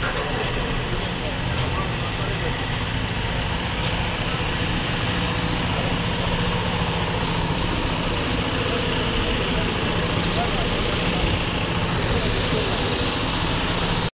coming.